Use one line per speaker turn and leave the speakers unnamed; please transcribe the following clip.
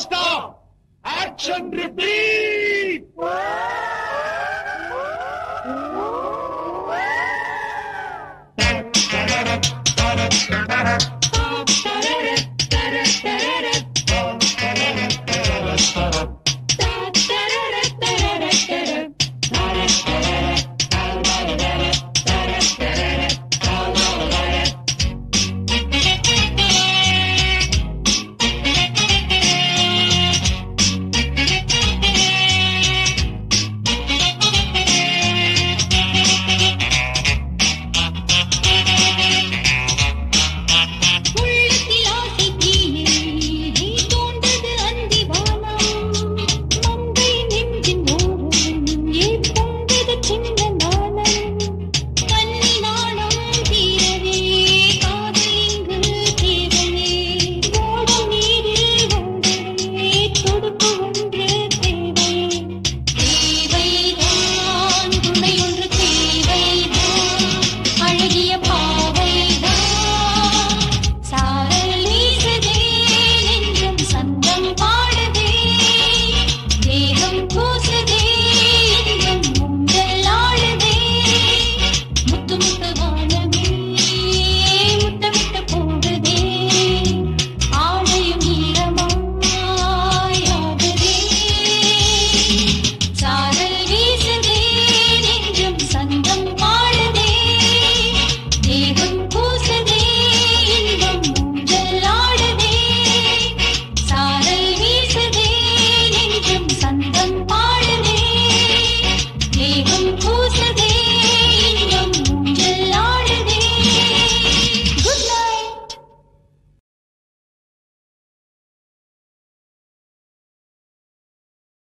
stop. Action repeat.